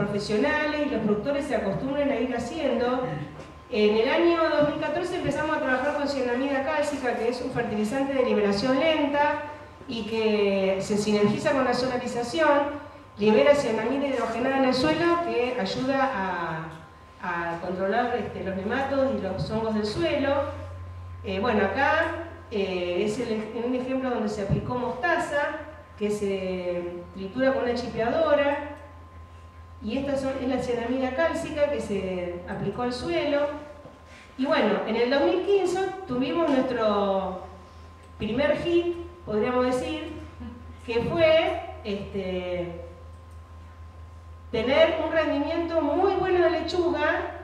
profesionales y los productores se acostumbren a ir haciendo. En el año 2014 empezamos a trabajar con cianamida cálcica, que es un fertilizante de liberación lenta y que se sinergiza con la solarización, libera cianamida hidrogenada en el suelo que ayuda a, controlar este, los nematodos y los hongos del suelo. Eh, bueno, acá eh, es un ejemplo donde se aplicó mostaza, que se tritura con una chipeadora, y esta es la cianamida cálcica que se aplicó al suelo. Y bueno, en el 2015 tuvimos nuestro primer hit, podríamos decir, que fue este, tener un rendimiento muy bueno de lechuga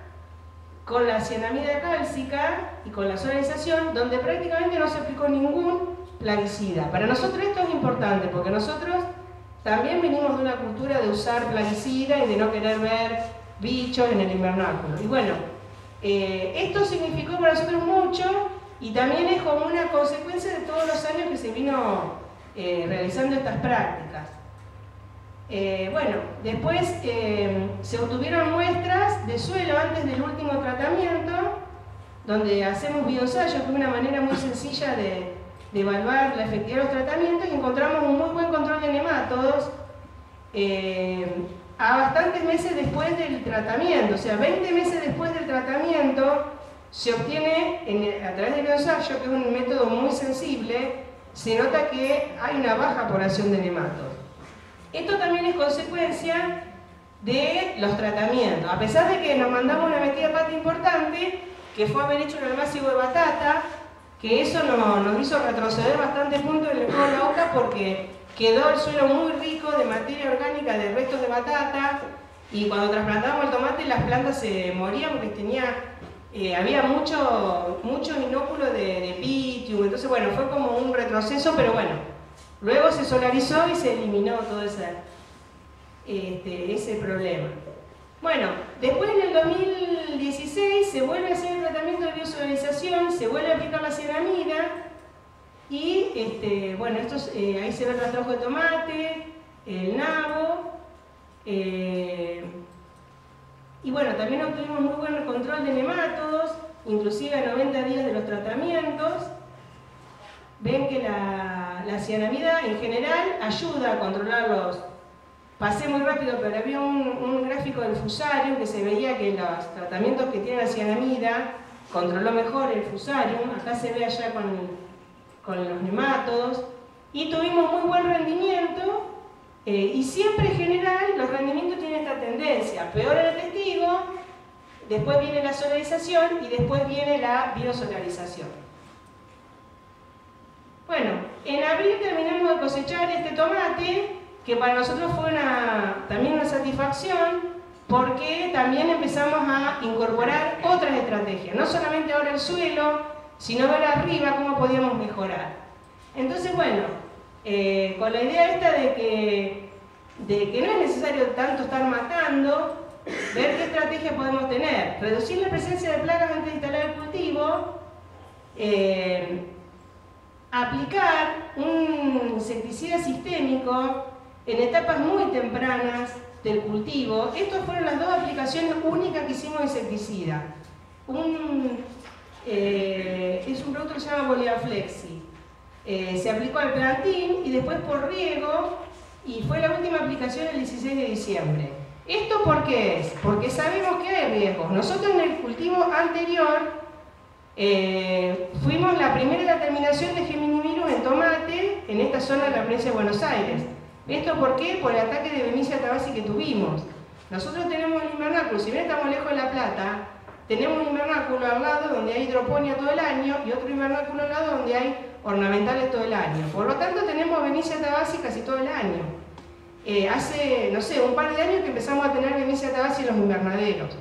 con la cianamida cálcica y con la solarización, donde prácticamente no se aplicó ningún plaguicida. Para nosotros esto es importante, porque nosotros también venimos de una cultura de usar plaguicida y de no querer ver bichos en el invernáculo. Y bueno, eh, esto significó para nosotros mucho y también es como una consecuencia de todos los años que se vino eh, realizando estas prácticas. Eh, bueno, después se obtuvieron muestras de suelo antes del último tratamiento, donde hacemos bioensayos, que es una manera muy sencilla de, de evaluar la efectividad de los tratamientos y encontramos un muy buen nematodos eh, a bastantes meses después del tratamiento, o sea, 20 meses después del tratamiento se obtiene a través del ensayo, que es un método muy sensible, se nota que hay una baja población de nematodos. Esto también es consecuencia de los tratamientos. A pesar de que nos mandamos una metida pata importante, que fue haber hecho un almácigo de batata, que eso nos, hizo retroceder bastante puntos en el juego de la boca porque quedó el suelo muy rico de materia orgánica de restos de batata y cuando trasplantábamos el tomate las plantas se morían porque tenía, eh, había mucho, mucho inóculo de, de pitium, entonces bueno, fue como un retroceso, pero bueno, luego se solarizó y se eliminó todo ese, este, ese problema. Bueno, después en el 2016 se vuelve a hacer el tratamiento de biosolarización, se vuelve a aplicar la ceramida y este, bueno, estos, eh, ahí se ve el trabajo de tomate, el nabo, eh, y bueno, también obtuvimos muy buen control de nematodos, inclusive a 90 días de los tratamientos. Ven que la, la cianamida en general ayuda a controlar los Pasé muy rápido, pero había un, gráfico del fusarium que se veía que los tratamientos que tiene la cianamida controló mejor el fusarium. Acá se ve allá con, con los nematodos. Y tuvimos muy buen rendimiento. Eh, y siempre en general los rendimientos tienen esta tendencia. Peor el testigo, después viene la solarización y después viene la biosolarización. Bueno, en abril terminamos de cosechar este tomate que para nosotros fue también una satisfacción porque también empezamos a incorporar otras estrategias, no solamente ahora el suelo, sino ver arriba cómo podíamos mejorar. Entonces, bueno, eh, con la idea esta de que, de que no es necesario tanto estar matando, ver qué estrategia podemos tener, reducir la presencia de plagas antes de instalar el cultivo, eh, aplicar un insecticida sistémico en etapas muy tempranas del cultivo. Estas fueron las dos aplicaciones únicas que hicimos de insecticida. Eh, es un producto que se llama Boliaflexi. Eh, se aplicó al plantín y después por riego y fue la última aplicación el 16 de diciembre. ¿Esto por qué es? Porque sabemos que hay riesgos. Nosotros en el cultivo anterior eh, fuimos la primera terminación de Geminivirus en tomate en esta zona de la provincia de Buenos Aires. ¿Esto por qué? Por el ataque de Benicia tabasi que tuvimos. Nosotros tenemos un invernáculo, si bien estamos lejos de La Plata, tenemos un invernáculo al lado donde hay hidroponía todo el año y otro invernáculo al lado donde hay ornamentales todo el año. Por lo tanto, tenemos Benicia tabasi casi todo el año. Eh, hace, no sé, un par de años que empezamos a tener Benicia tabasi en los invernaderos.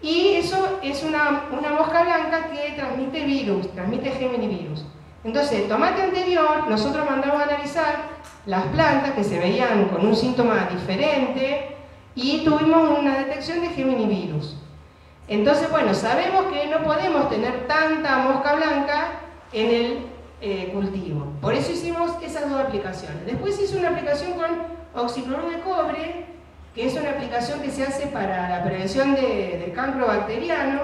Y eso es una, una mosca blanca que transmite virus, transmite virus. Entonces, el tomate anterior, nosotros mandamos a analizar las plantas que se veían con un síntoma diferente y tuvimos una detección de geminivirus. Entonces, bueno, sabemos que no podemos tener tanta mosca blanca en el eh, cultivo. Por eso hicimos esas dos aplicaciones. Después hice una aplicación con oxicloruro de cobre que es una aplicación que se hace para la prevención de, del cancro bacteriano.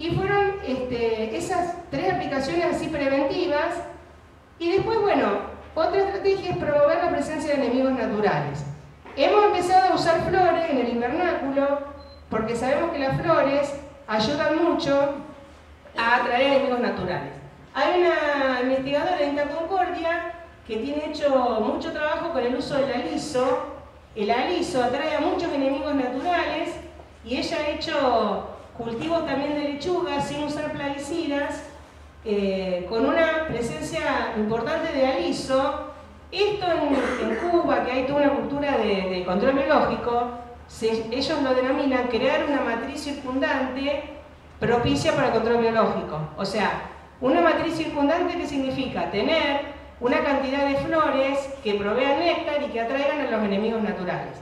Y fueron este, esas tres aplicaciones así preventivas. Y después, bueno, otra estrategia es promover la presencia de enemigos naturales. Hemos empezado a usar flores en el invernáculo porque sabemos que las flores ayudan mucho a atraer enemigos naturales. Hay una investigadora de Interconcordia que tiene hecho mucho trabajo con el uso del aliso. El aliso atrae a muchos enemigos naturales y ella ha hecho cultivos también de lechuga sin usar plaguicidas, eh, con una presencia importante de aliso. Esto en, Cuba, que hay toda una cultura de, control biológico, ellos lo denominan crear una matriz circundante propicia para el control biológico. O sea, una matriz circundante que significa tener una cantidad de flores que provean néctar y que atraigan a los enemigos naturales.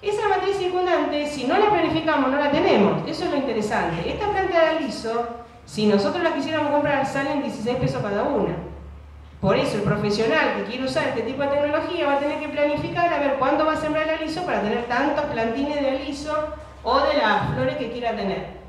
Esa matriz circundante, si no la planificamos, no la tenemos. Eso es lo interesante. Esta planta de aliso, si nosotros la quisiéramos comprar, salen 16 pesos cada una. Por eso el profesional que quiere usar este tipo de tecnología va a tener que planificar a ver cuándo va a sembrar el aliso para tener tantos plantines de aliso o de las flores que quiera tener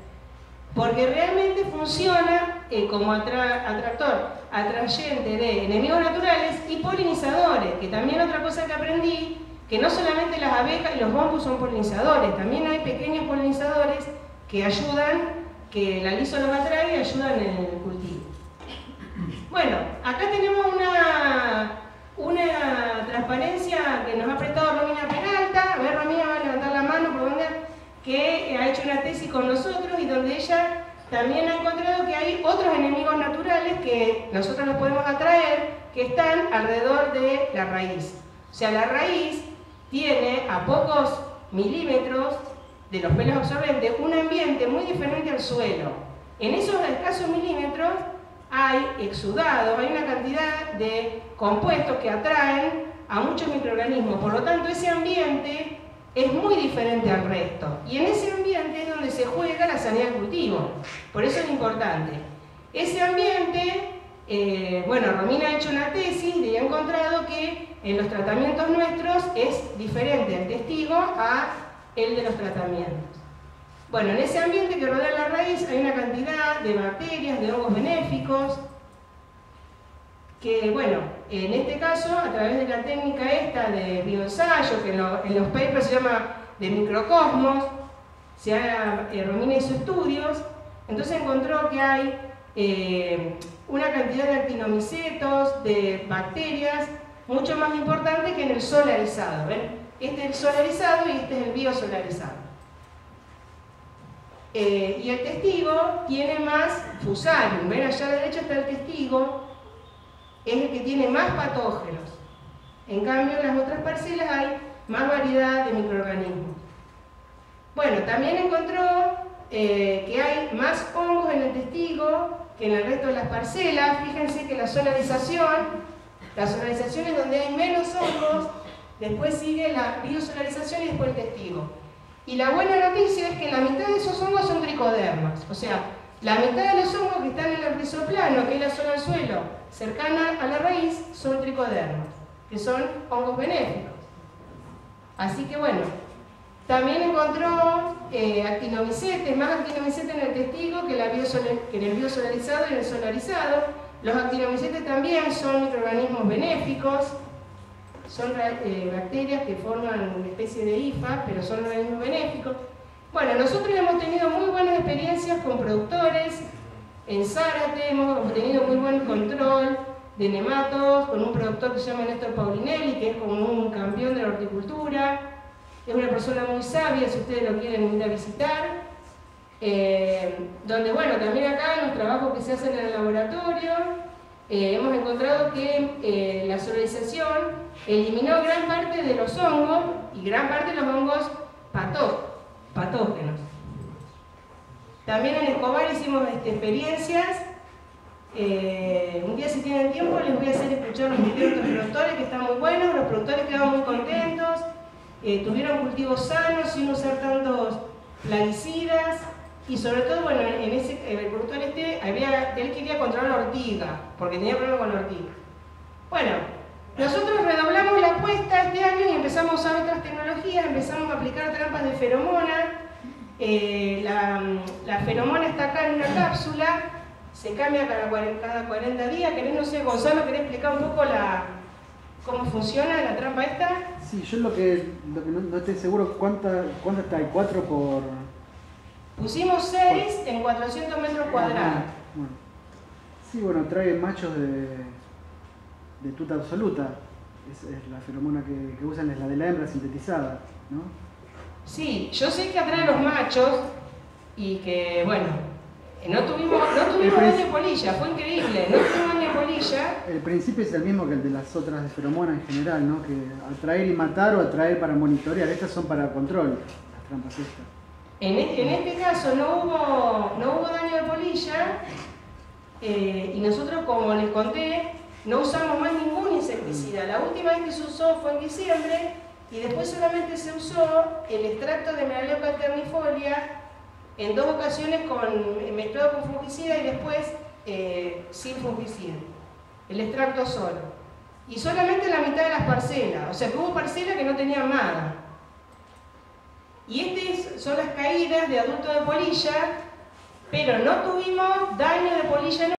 porque realmente funciona eh, como atractor, atrayente de enemigos naturales y polinizadores, que también otra cosa que aprendí, que no solamente las abejas y los bambús son polinizadores, también hay pequeños polinizadores que ayudan, que el aliso los atrae y ayudan en el cultivo. Bueno, acá tenemos una, una transparencia que nos ha prestado Romina Peralta. A ver, Romina va a levantar la mano por que ha hecho una tesis con nosotros y donde ella también ha encontrado que hay otros enemigos naturales que nosotros nos podemos atraer que están alrededor de la raíz. O sea, la raíz tiene a pocos milímetros de los pelos absorbentes un ambiente muy diferente al suelo. En esos escasos milímetros hay exudados, hay una cantidad de compuestos que atraen a muchos microorganismos. Por lo tanto, ese ambiente es muy diferente al resto. Y en ese ambiente es donde se juega la sanidad del cultivo. Por eso es importante. Ese ambiente, eh, bueno, Romina ha hecho una tesis y ha encontrado que en los tratamientos nuestros es diferente el testigo a el de los tratamientos. Bueno, en ese ambiente que rodea la raíz hay una cantidad de bacterias, de hongos benéficos, que, bueno, en este caso, a través de la técnica esta de bioensayo, que en, los papers se llama de microcosmos, se ha, Romina hizo estudios, entonces encontró que hay eh, una cantidad de actinomicetos, de bacterias, mucho más importante que en el solarizado. ¿ven? Este es el solarizado y este es el biosolarizado. Eh, y el testigo tiene más fusarium. ¿Ven? Allá a la derecha está el testigo, es el que tiene más patógenos. En cambio, en las otras parcelas hay más variedad de microorganismos. Bueno, también encontró eh, que hay más hongos en el testigo que en el resto de las parcelas. Fíjense que la solarización, la solarización es donde hay menos hongos, después sigue la biosolarización y después el testigo. Y la buena noticia es que la mitad de esos hongos son tricodermas, o sea, la mitad de los hongos que están en el rizoplano, que es la zona del suelo, cercana a la raíz, son tricodermas, que son hongos benéficos. Así que bueno, también encontró eh, actinomicetes, más actinomicetes en el testigo que, en el biosolarizado y en el solarizado. Los actinomicetes también son microorganismos benéficos, son eh, bacterias que forman una especie de IFA, pero son organismos benéficos. Bueno, nosotros hemos tenido muy buenas experiencias con productores. En Zárate hemos tenido muy buen control de nematos con un productor que se llama Néstor Paulinelli, que es como un campeón de la horticultura. Es una persona muy sabia, si ustedes lo quieren ir a visitar. Eh, donde, bueno, también acá los trabajos que se hacen en el laboratorio, eh, hemos encontrado que eh, la solarización eliminó gran parte de los hongos y gran parte de los hongos patógenos patógenos. También en Escobar hicimos este, experiencias. Eh, un día si tienen tiempo les voy a hacer escuchar los videos de los productores que están muy buenos, los productores quedaron muy contentos, tuvieron cultivos sanos sin usar tantos plaguicidas y sobre todo, bueno, en ese, el productor este, había, él quería controlar la ortiga, porque tenía problemas con la ortiga. Bueno, Nosotros redoblamos la apuesta este año y empezamos a usar otras tecnologías, empezamos a aplicar trampas de feromona. Eh, la, la, feromona está acá en una cápsula, se cambia cada 40, días. ¿Querés, no sé, Gonzalo, querés explicar un poco la, cómo funciona la trampa esta? Sí, yo lo que, no, estoy seguro, ¿cuánta, ¿cuánto está? ¿Hay 4 por...? Pusimos 6 en 400 metros cuadrados. bueno. Sí, bueno, trae machos de de tuta absoluta. Es, la feromona que, usan, es la de la hembra sintetizada, ¿no? Sí, yo sé que atrae los machos y que, bueno, no tuvimos, no tuvimos daño polilla, fue increíble, no tuvimos daño polilla. El principio es el mismo que el de las otras de feromona en general, ¿no? Que atraer y matar o atraer para monitorear, estas son para control, las trampas estas. En, e, este caso no hubo, daño de polilla eh, y nosotros, como les conté, no usamos más ningún insecticida. La última vez que se usó fue en diciembre y después solamente se usó el extracto de Melaleuca alternifolia en dos ocasiones con, mezclado con fungicida y después eh, sin fungicida. El extracto solo. Y solamente la mitad de las parcelas. O sea que hubo parcelas que no tenían nada. Y estas son las caídas de adultos de polilla, pero no tuvimos daño de polilla